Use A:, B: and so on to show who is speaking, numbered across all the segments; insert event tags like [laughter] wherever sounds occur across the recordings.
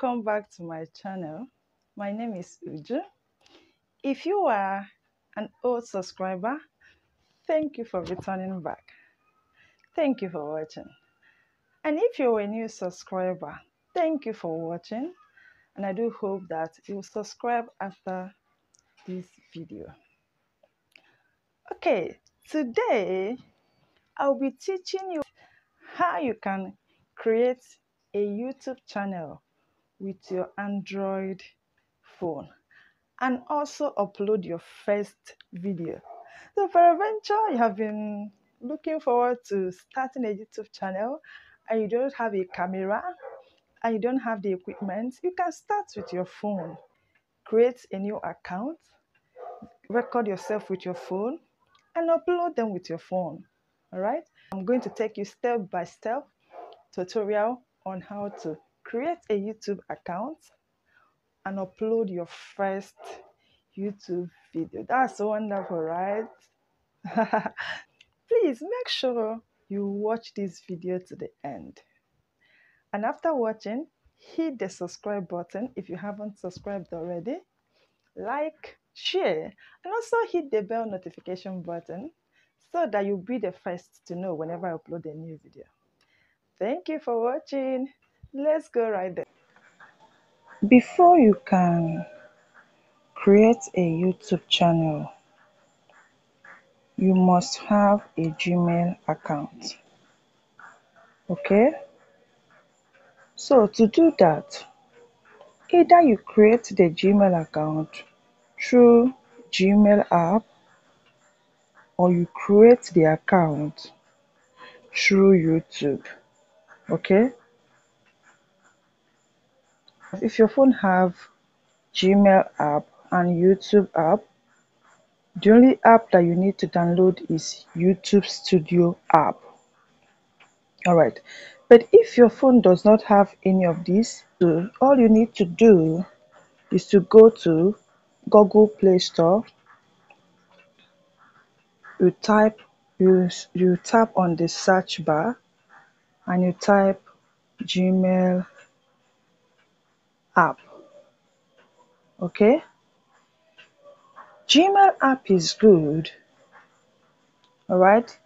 A: welcome back to my channel. My name is Uju. If you are an old subscriber thank you for returning back. Thank you for watching. And if you're a new subscriber thank you for watching. And I do hope that you subscribe after this video. Okay today I'll be teaching you how you can create a YouTube channel with your Android phone and also upload your first video. So peradventure you have been looking forward to starting a YouTube channel and you don't have a camera and you don't have the equipment, you can start with your phone. Create a new account, record yourself with your phone and upload them with your phone. All right. I'm going to take you step by step tutorial on how to create a YouTube account and upload your first YouTube video. That's wonderful, right? [laughs] Please make sure you watch this video to the end. And after watching, hit the subscribe button if you haven't subscribed already. Like, share, and also hit the bell notification button so that you'll be the first to know whenever I upload a new video. Thank you for watching. Let's go right there. Before you can create a YouTube channel, you must have a Gmail account. Okay? So to do that, either you create the Gmail account through Gmail app or you create the account through YouTube. Okay? If your phone have Gmail app and YouTube app, the only app that you need to download is YouTube Studio app. Alright, but if your phone does not have any of these, all you need to do is to go to Google Play Store. You type you you tap on the search bar and you type Gmail app. Okay? Gmail app is good. Alright?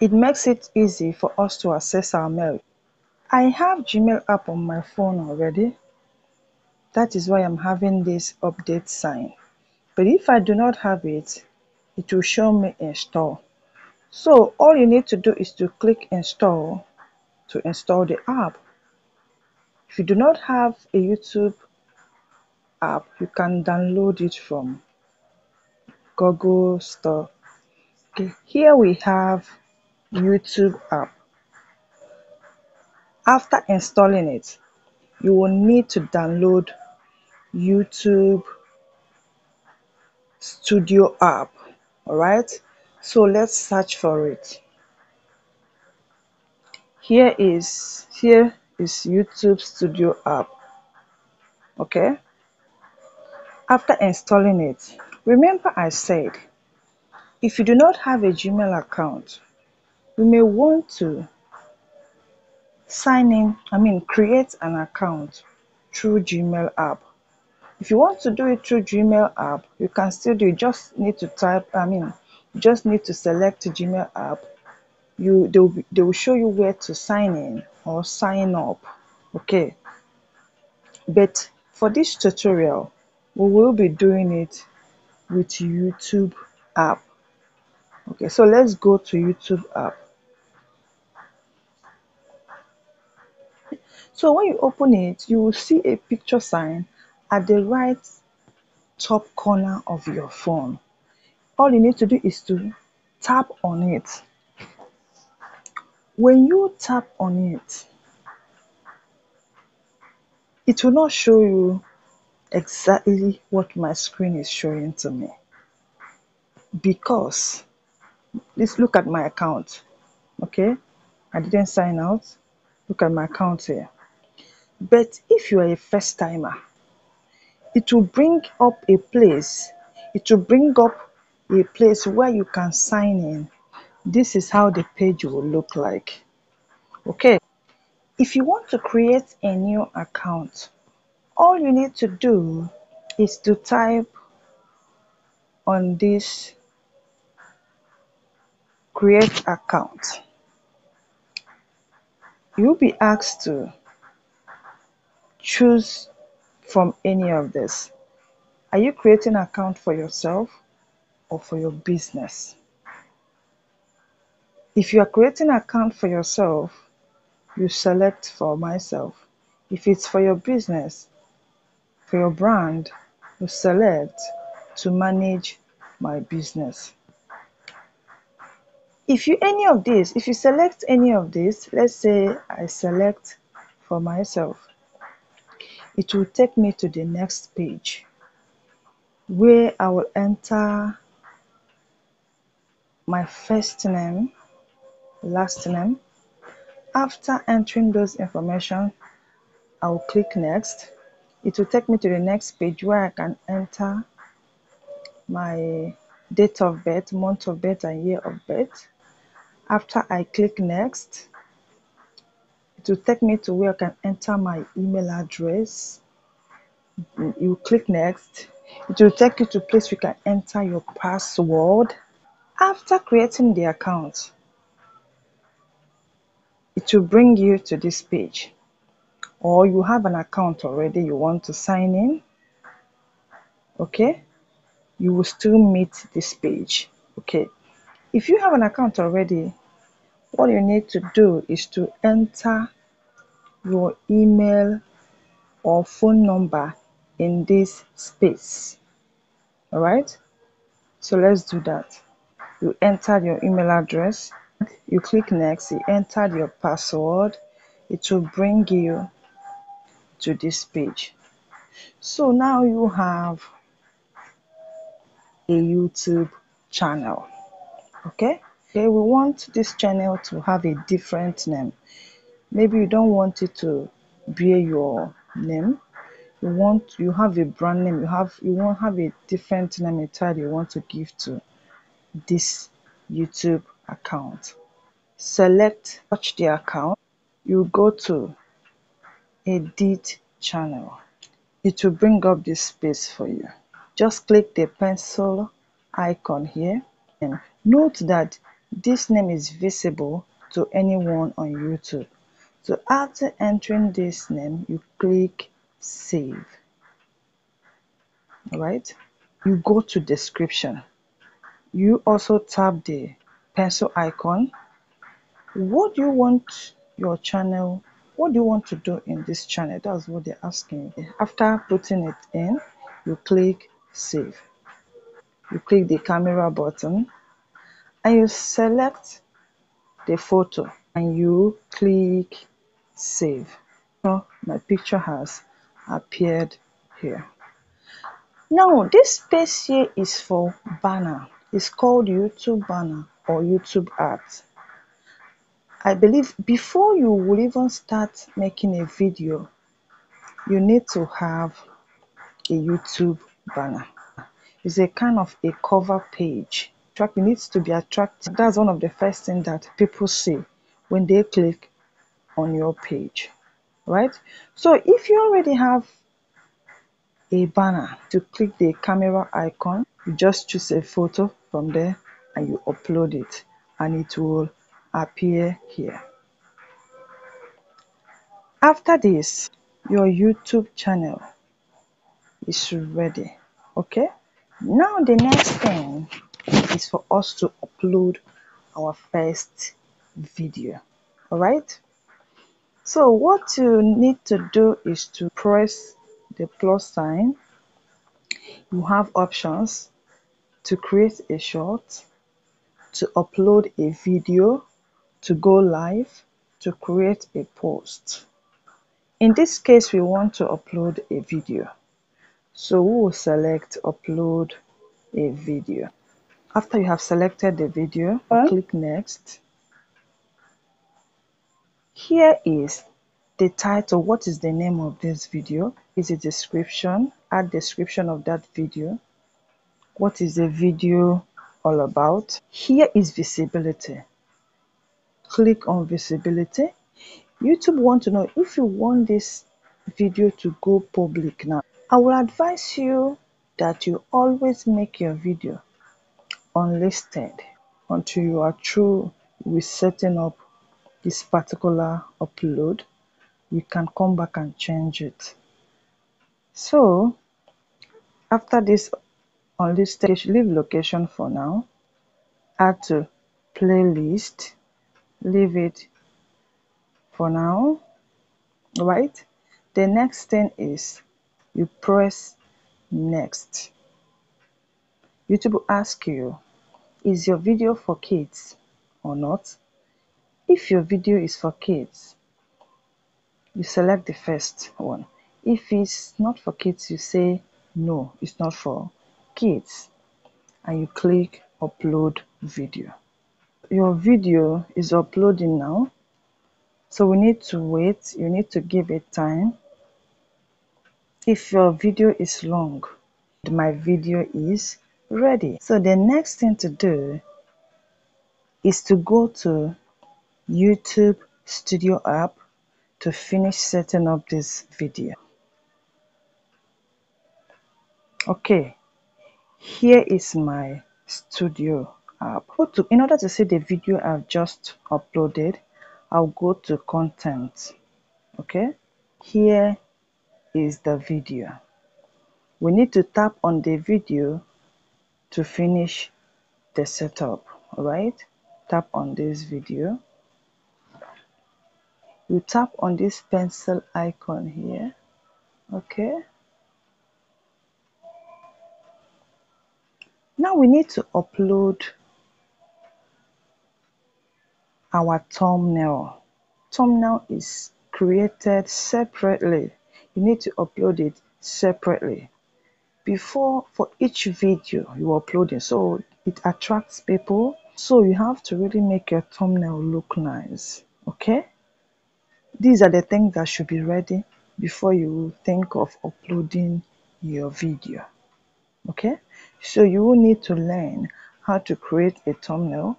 A: It makes it easy for us to access our mail. I have Gmail app on my phone already. That is why I'm having this update sign. But if I do not have it, it will show me install. So all you need to do is to click install to install the app. If you do not have a YouTube app, you can download it from Google Store. Okay, here we have YouTube app. After installing it, you will need to download YouTube Studio app. Alright, so let's search for it. Here is here is YouTube Studio app. Okay, after installing it, remember I said if you do not have a Gmail account, you may want to sign in, I mean, create an account through Gmail app. If you want to do it through Gmail app, you can still do it. Just need to type, I mean, you just need to select Gmail app. You they will, they will show you where to sign in or sign up. Okay. But for this tutorial, we will be doing it with YouTube app. Okay, so let's go to YouTube app. So when you open it, you will see a picture sign at the right top corner of your phone. All you need to do is to tap on it. When you tap on it, it will not show you exactly what my screen is showing to me. Because let's look at my account okay? I didn't sign out. Look at my account here. But if you are a first timer it will bring up a place it will bring up a place where you can sign in this is how the page will look like. Okay. If you want to create a new account all you need to do is to type on this create account. You'll be asked to choose from any of this. Are you creating an account for yourself or for your business if you are creating an account for yourself you select for myself. If it's for your business for your brand you select to manage my business. If you any of this if you select any of this let's say i select for myself it will take me to the next page where i will enter my first name last name after entering those information i will click next it will take me to the next page where i can enter my date of birth month of birth and year of birth after I click next, it will take me to where I can enter my email address. You click next, it will take you to place you can enter your password. After creating the account, it will bring you to this page. Or you have an account already, you want to sign in, okay? You will still meet this page, okay? If you have an account already, what you need to do is to enter your email or phone number in this space all right so let's do that you enter your email address you click next you entered your password it will bring you to this page. So now you have a youtube channel okay? Okay we want this channel to have a different name. Maybe you don't want it to be your name. You want you have a brand name you have you want have a different name entirely you want to give to this youtube account select touch the account you go to edit channel it will bring up this space for you just click the pencil icon here and note that this name is visible to anyone on YouTube. So after entering this name, you click save. Alright, you go to description. You also tap the pencil icon. What do you want your channel? What do you want to do in this channel? That's what they're asking. After putting it in, you click save. You click the camera button and you select the photo and you click save so my picture has appeared here now this space here is for banner it's called youtube banner or youtube ads. i believe before you will even start making a video you need to have a youtube banner it's a kind of a cover page track needs to be attractive. That's one of the first things that people see when they click on your page, right? So if you already have a banner to click the camera icon, you just choose a photo from there and you upload it and it will appear here. After this, your YouTube channel is ready, okay? Now the next thing is for us to upload our first video all right so what you need to do is to press the plus sign you have options to create a short to upload a video to go live to create a post in this case we want to upload a video so we will select upload a video after you have selected the video, click next. Here is the title. What is the name of this video? Is a description. Add description of that video. What is the video all about? Here is visibility. Click on visibility. YouTube want to know if you want this video to go public now. I will advise you that you always make your video unlisted until you are through with setting up this particular upload. You can come back and change it. So after this you should leave location for now. Add to playlist, leave it for now, right? The next thing is you press next. YouTube will ask you, is your video for kids or not? If your video is for kids, you select the first one. If it's not for kids, you say no, it's not for kids and you click upload video. Your video is uploading now, so we need to wait, you need to give it time. If your video is long, my video is ready. So the next thing to do is to go to YouTube Studio app to finish setting up this video. Okay, here is my studio app. To, in order to see the video I've just uploaded, I'll go to content. Okay, here is the video. We need to tap on the video to finish the setup. Alright, tap on this video. You tap on this pencil icon here. Okay, Now we need to upload our thumbnail. Thumbnail is created separately. You need to upload it separately. Before, for each video you upload it, so it attracts people. So you have to really make your thumbnail look nice. Okay? These are the things that should be ready before you think of uploading your video okay? So you will need to learn how to create a thumbnail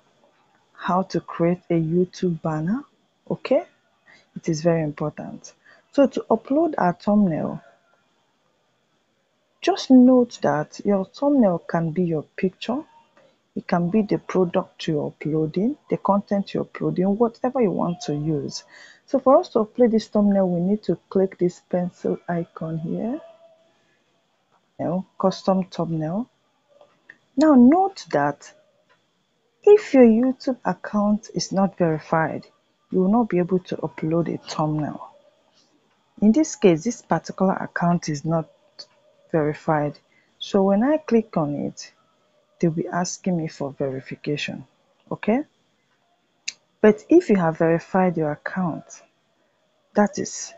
A: how to create a youtube banner okay? It is very important. So to upload our thumbnail just note that your thumbnail can be your picture it can be the product you're uploading the content you're uploading whatever you want to use. So for us to upload this thumbnail we need to click this pencil icon here custom thumbnail. Now note that if your YouTube account is not verified, you will not be able to upload a thumbnail. In this case, this particular account is not verified. So when I click on it, they'll be asking me for verification. Okay? But if you have verified your account, that is,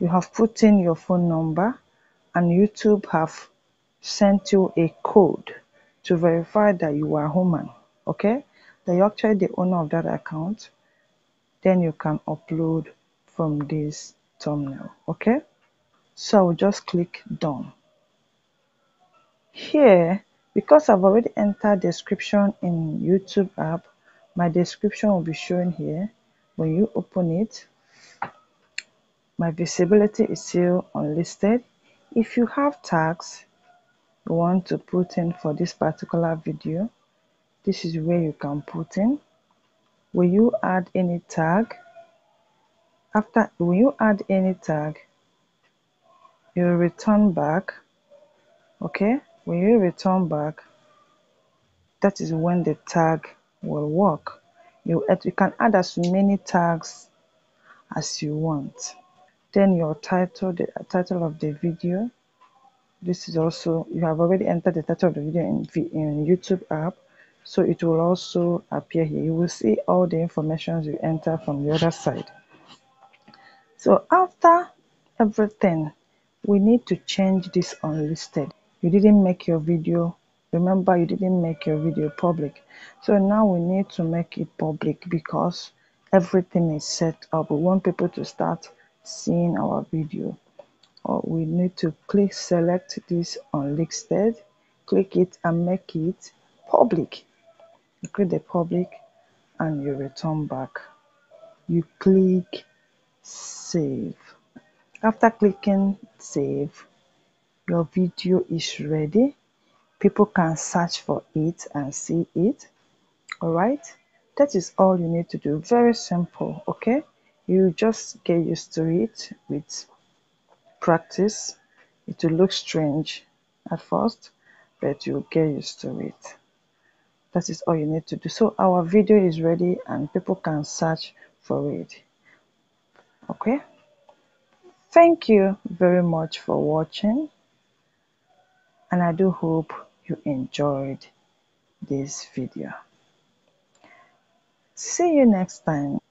A: you have put in your phone number and YouTube have sent you a code to verify that you are human, okay? That you're actually the owner of that account, then you can upload from this thumbnail, okay? So I'll just click done. Here, because I've already entered description in YouTube app, my description will be shown here. When you open it, my visibility is still unlisted if you have tags you want to put in for this particular video this is where you can put in. Will you add any tag? After will you add any tag? You return back okay? When you return back? That is when the tag will work. You, you can add as many tags as you want then your title the title of the video. This is also you have already entered the title of the video in, in youtube app. So it will also appear here. You will see all the information you enter from the other side. So after everything we need to change this unlisted. You didn't make your video. Remember you didn't make your video public. So now we need to make it public because everything is set up. We want people to start seeing our video. Or we need to click select this on unlisted click it and make it public. You click the public and you return back. You click save. After clicking save your video is ready. People can search for it and see it. All right that is all you need to do. Very simple okay you just get used to it with practice. It will look strange at first but you'll get used to it. That is all you need to do. So our video is ready and people can search for it. Okay? Thank you very much for watching and i do hope you enjoyed this video. See you next time